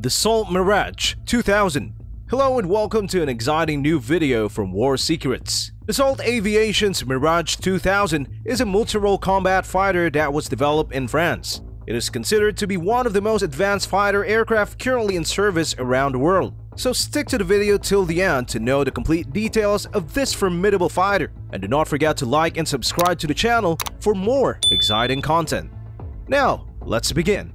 Dassault Mirage 2000. Hello and welcome to an exciting new video from War Secrets. Dassault Aviation's Mirage 2000 is a multi-role combat fighter that was developed in France. It is considered to be one of the most advanced fighter aircraft currently in service around the world. So stick to the video till the end to know the complete details of this formidable fighter. And do not forget to like and subscribe to the channel for more exciting content. Now, let's begin.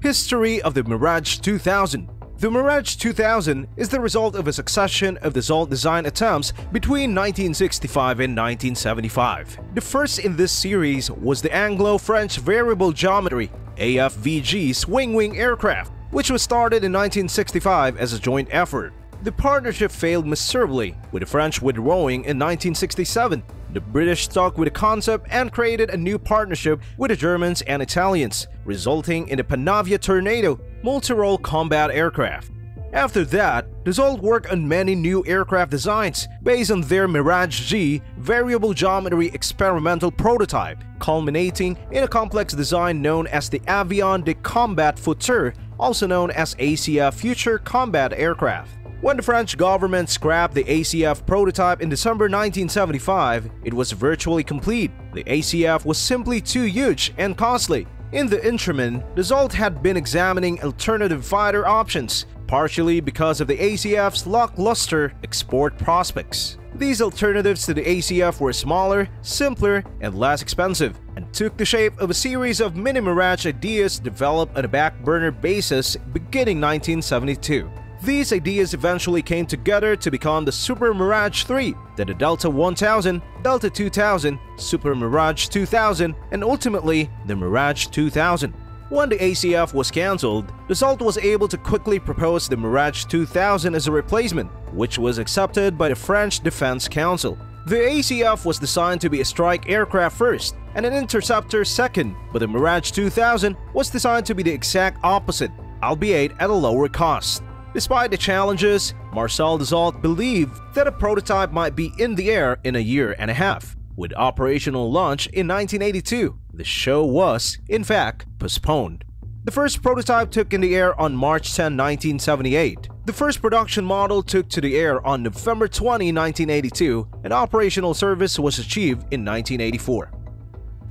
History of the Mirage 2000 The Mirage 2000 is the result of a succession of design attempts between 1965 and 1975. The first in this series was the Anglo-French Variable Geometry AFVG swing wing aircraft, which was started in 1965 as a joint effort. The partnership failed miserably, with the French withdrawing in 1967. The British stuck with the concept and created a new partnership with the Germans and Italians, resulting in the Panavia Tornado multi-role combat aircraft. After that, Dassault worked on many new aircraft designs based on their Mirage G variable geometry experimental prototype, culminating in a complex design known as the Avion de Combat Futur, also known as ACF Future Combat Aircraft. When the French government scrapped the ACF prototype in December 1975, it was virtually complete. The ACF was simply too huge and costly. In the interim, Dassault had been examining alternative fighter options, partially because of the ACF's lackluster export prospects. These alternatives to the ACF were smaller, simpler, and less expensive, and took the shape of a series of mini Mirage ideas developed on a back burner basis beginning 1972. These ideas eventually came together to become the Super Mirage 3, then the Delta 1000, Delta 2000, Super Mirage 2000, and ultimately the Mirage 2000. When the ACF was cancelled, Dassault was able to quickly propose the Mirage 2000 as a replacement, which was accepted by the French Defense Council. The ACF was designed to be a strike aircraft first and an interceptor second, but the Mirage 2000 was designed to be the exact opposite, albeit at a lower cost. Despite the challenges, Marcel Dassault believed that a prototype might be in the air in a year and a half. With operational launch in 1982, the show was, in fact, postponed. The first prototype took in the air on March 10, 1978. The first production model took to the air on November 20, 1982, and operational service was achieved in 1984.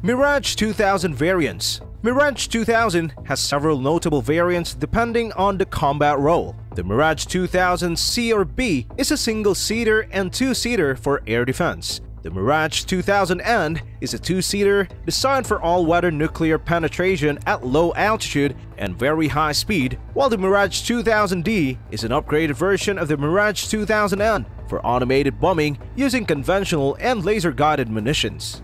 Mirage 2000 variants Mirage 2000 has several notable variants depending on the combat role. The Mirage 2000 C or B is a single-seater and two-seater for air defense. The Mirage 2000N is a two-seater designed for all-weather nuclear penetration at low altitude and very high speed, while the Mirage 2000D is an upgraded version of the Mirage 2000N for automated bombing using conventional and laser-guided munitions.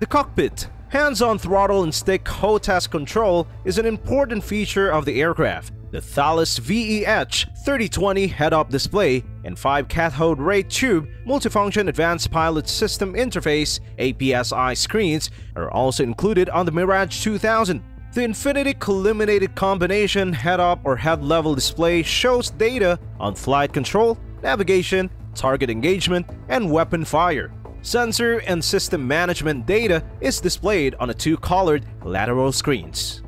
The cockpit Hands-on throttle and stick HOTAS control is an important feature of the aircraft. The Thales VEH 3020 head-up display and 5 cathode ray tube multifunction advanced pilot system interface APS-I screens are also included on the Mirage 2000. The Infinity Collimated Combination head-up or head-level display shows data on flight control, navigation, target engagement, and weapon fire. Sensor and system management data is displayed on the two colored lateral screens.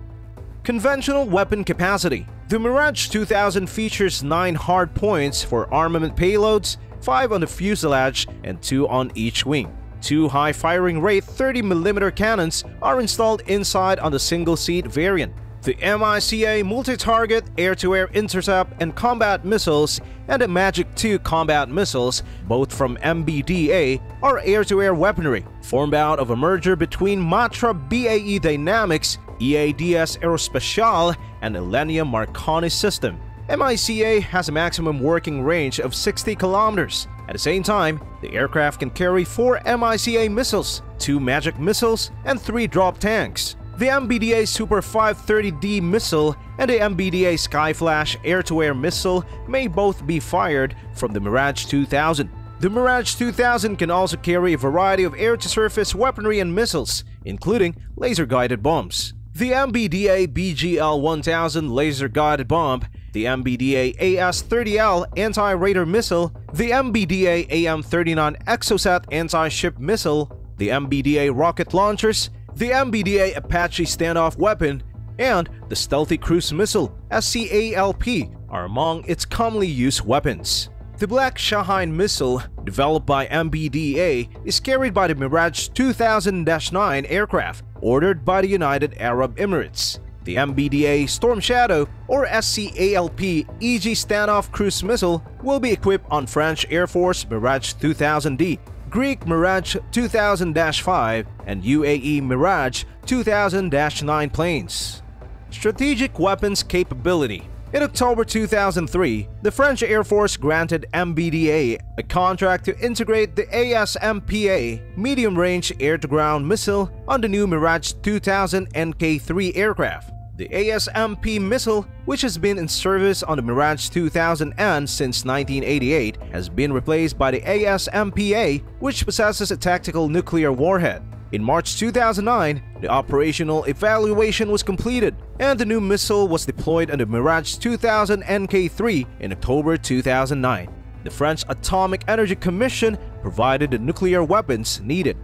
Conventional weapon capacity The Mirage 2000 features 9 hard points for armament payloads, 5 on the fuselage and 2 on each wing. Two high firing rate 30mm cannons are installed inside on the single-seat variant. The MICA multi-target air-to-air intercept and combat missiles and the Magic II combat missiles, both from MBDA, are air-to-air weaponry, formed out of a merger between Matra BAE Dynamics, EADS Aerospatiale, and Alenia Marconi system. MICA has a maximum working range of 60 kilometers. At the same time, the aircraft can carry 4 MICA missiles, 2 Magic missiles, and 3 drop tanks. The MBDA Super 530D missile and the MBDA Skyflash air-to-air missile may both be fired from the Mirage 2000. The Mirage 2000 can also carry a variety of air-to-surface weaponry and missiles, including laser-guided bombs. The MBDA BGL-1000 laser-guided bomb, the MBDA AS-30L anti-radar missile, the MBDA AM-39 Exocet anti-ship missile, the MBDA rocket launchers, the MBDA Apache standoff weapon, and the Stealthy Cruise Missile SCALP are among its commonly used weapons. The Black Shaheen missile, developed by MBDA, is carried by the Mirage 2000-9 aircraft ordered by the United Arab Emirates. The MBDA Storm Shadow or SCALP EG standoff cruise missile will be equipped on French Air Force Mirage 2000D, Greek Mirage 2000-5, and UAE Mirage 2000-9 planes. Strategic Weapons Capability in October 2003, the French Air Force granted MBDA a contract to integrate the ASMPA medium-range air-to-ground missile on the new Mirage 2000 NK-3 aircraft. The ASMP missile, which has been in service on the Mirage 2000N since 1988, has been replaced by the ASMPA, which possesses a tactical nuclear warhead. In March 2009, the operational evaluation was completed and the new missile was deployed on the Mirage 2000 NK-3 in October 2009. The French Atomic Energy Commission provided the nuclear weapons needed.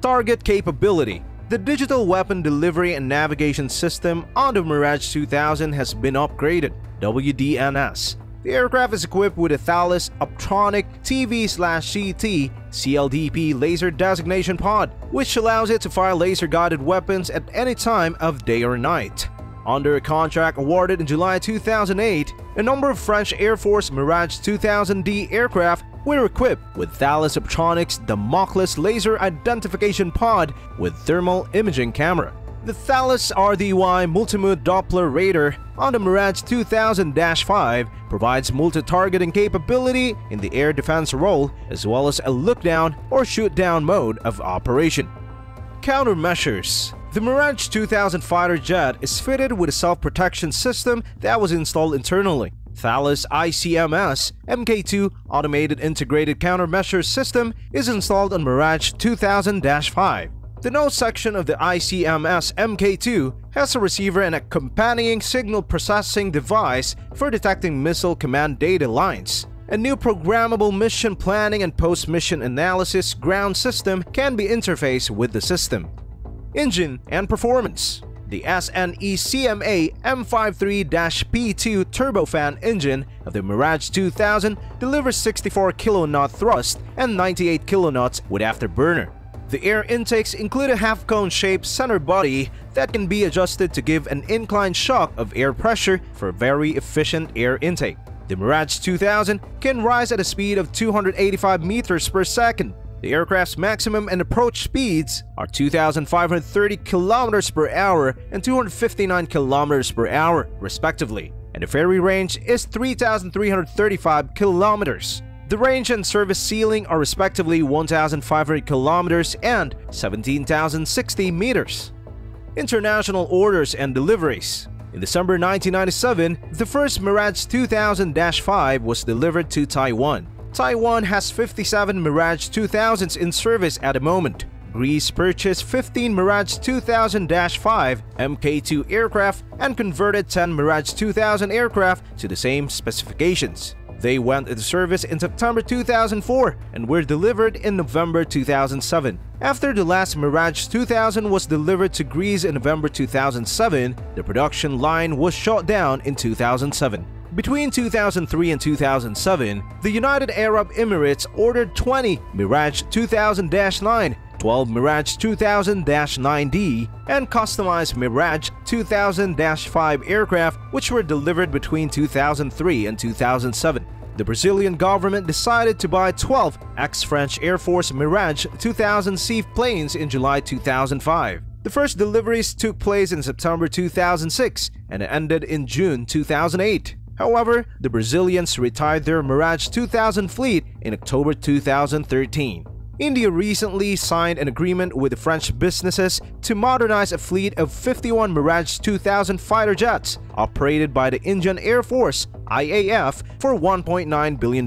Target Capability The Digital Weapon Delivery and Navigation System on the Mirage 2000 has been upgraded, WDNS, the aircraft is equipped with a Thales Optronic TV-CT CLDP laser designation pod, which allows it to fire laser-guided weapons at any time of day or night. Under a contract awarded in July 2008, a number of French Air Force Mirage 2000D aircraft were equipped with Thales Optronics Damocles laser identification pod with thermal imaging camera. The Thales RDY Multimode Doppler Radar on the Mirage 2000-5 provides multi-targeting capability in the air defense role as well as a look-down or shoot-down mode of operation. Countermeasures The Mirage 2000 fighter jet is fitted with a self-protection system that was installed internally. Thales ICMS MK2 Automated Integrated Countermeasures System is installed on Mirage 2000-5. The nose section of the ICMS MK2 has a receiver and accompanying signal processing device for detecting missile command data lines. A new programmable mission planning and post-mission analysis ground system can be interfaced with the system. Engine and performance the SNECMA M53-P2 turbofan engine of the Mirage 2000 delivers 64 kN thrust and 98 kN with afterburner. The air intakes include a half-cone-shaped center body that can be adjusted to give an inclined shock of air pressure for very efficient air intake. The Mirage 2000 can rise at a speed of 285 meters per second. The aircraft's maximum and approach speeds are 2,530 kilometers per hour and 259 kilometers per hour, respectively, and the ferry range is 3,335 kilometers. The range and service ceiling are respectively 1,500 kilometers and 17,060 meters. International orders and deliveries in December 1997, the first Mirage 2000-5 was delivered to Taiwan. Taiwan has 57 Mirage 2000s in service at the moment. Greece purchased 15 Mirage 2000-5 Mk2 aircraft and converted 10 Mirage 2000 aircraft to the same specifications. They went into service in September 2004 and were delivered in November 2007. After the last Mirage 2000 was delivered to Greece in November 2007, the production line was shut down in 2007. Between 2003 and 2007, the United Arab Emirates ordered 20 Mirage 2000-9 12 Mirage 2000-9D, and customized Mirage 2000-5 aircraft which were delivered between 2003 and 2007. The Brazilian government decided to buy 12 ex-French Air Force Mirage 2000C planes in July 2005. The first deliveries took place in September 2006 and ended in June 2008. However, the Brazilians retired their Mirage 2000 fleet in October 2013. India recently signed an agreement with the French businesses to modernize a fleet of 51 Mirage 2000 fighter jets operated by the Indian Air Force IAF for $1.9 billion.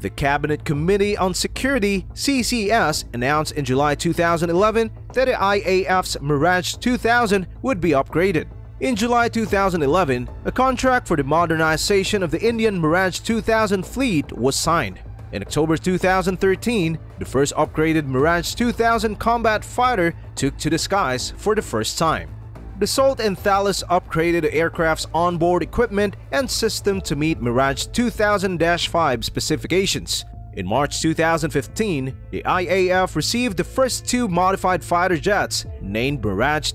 The Cabinet Committee on Security CCS announced in July 2011 that the IAF's Mirage 2000 would be upgraded. In July 2011, a contract for the modernization of the Indian Mirage 2000 fleet was signed. In October 2013, the first upgraded Mirage 2000 combat fighter took to the skies for the first time. The Dassault and Thales upgraded the aircraft's onboard equipment and system to meet Mirage 2000-5 specifications. In March 2015, the IAF received the first two modified fighter jets named Mirage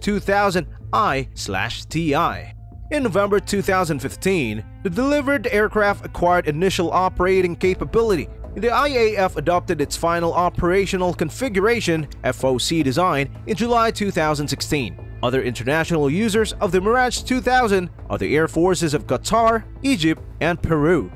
2000I/TI. In November 2015, the delivered aircraft acquired initial operating capability. The IAF adopted its final operational configuration FOC design in July 2016. Other international users of the Mirage 2000 are the Air Forces of Qatar, Egypt, and Peru.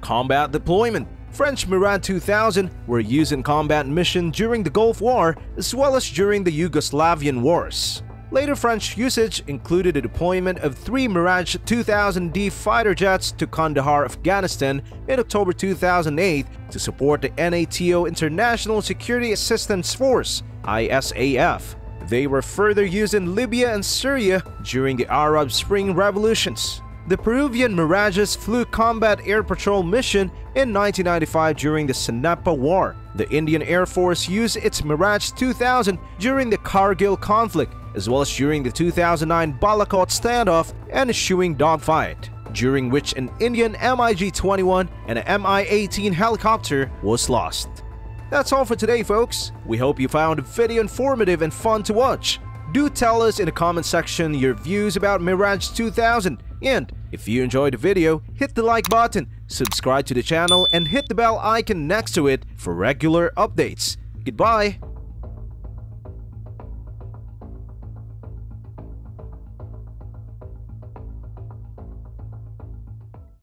Combat Deployment French Mirage 2000 were used in combat mission during the Gulf War as well as during the Yugoslavian wars. Later French usage included the deployment of three Mirage 2000D fighter jets to Kandahar, Afghanistan in October 2008 to support the NATO International Security Assistance Force ISAF. They were further used in Libya and Syria during the Arab Spring revolutions. The Peruvian Mirages flew combat air patrol mission in 1995 during the Cenepa War. The Indian Air Force used its Mirage 2000 during the Kargil conflict, as well as during the 2009 Balakot standoff and ensuing dogfight, during which an Indian MiG-21 and an Mi-18 helicopter was lost. That's all for today, folks. We hope you found the video informative and fun to watch. Do tell us in the comment section your views about Mirage 2000 and if you enjoyed the video, hit the like button, subscribe to the channel and hit the bell icon next to it for regular updates. Goodbye!